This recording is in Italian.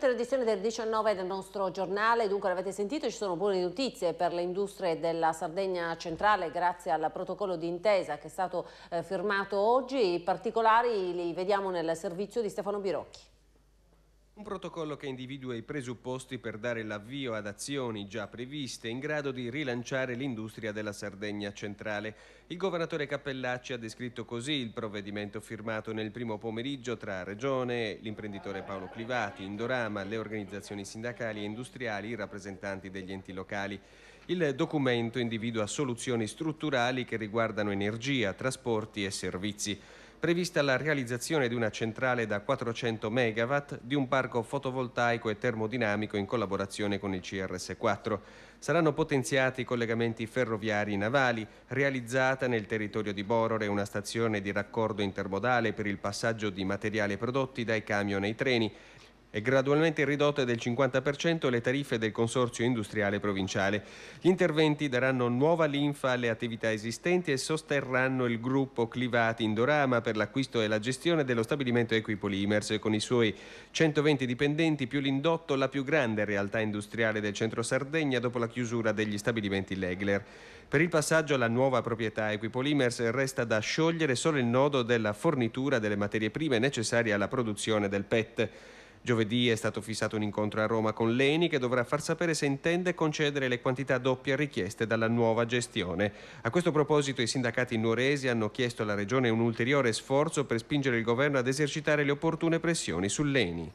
benvenuti all'edizione del 19 del nostro giornale. Dunque l'avete sentito, ci sono buone notizie per le industrie della Sardegna centrale grazie al protocollo di intesa che è stato eh, firmato oggi. I particolari li vediamo nel servizio di Stefano Birocchi. Un protocollo che individua i presupposti per dare l'avvio ad azioni già previste in grado di rilanciare l'industria della Sardegna centrale. Il governatore Cappellacci ha descritto così il provvedimento firmato nel primo pomeriggio tra Regione, l'imprenditore Paolo Clivati, Indorama, le organizzazioni sindacali e industriali, i rappresentanti degli enti locali. Il documento individua soluzioni strutturali che riguardano energia, trasporti e servizi prevista la realizzazione di una centrale da 400 MW di un parco fotovoltaico e termodinamico in collaborazione con il CRS4. Saranno potenziati i collegamenti ferroviari navali, realizzata nel territorio di Borore una stazione di raccordo intermodale per il passaggio di materiali prodotti dai camion ai treni e gradualmente ridotte del 50% le tariffe del Consorzio Industriale Provinciale. Gli interventi daranno nuova linfa alle attività esistenti e sosterranno il gruppo Clivati Indorama per l'acquisto e la gestione dello stabilimento Equipolymers con i suoi 120 dipendenti più l'indotto, la più grande realtà industriale del centro Sardegna dopo la chiusura degli stabilimenti Legler. Per il passaggio alla nuova proprietà Equipolymers resta da sciogliere solo il nodo della fornitura delle materie prime necessarie alla produzione del PET. Giovedì è stato fissato un incontro a Roma con l'Eni che dovrà far sapere se intende concedere le quantità doppie richieste dalla nuova gestione. A questo proposito i sindacati nuoresi hanno chiesto alla Regione un ulteriore sforzo per spingere il governo ad esercitare le opportune pressioni sull'Eni.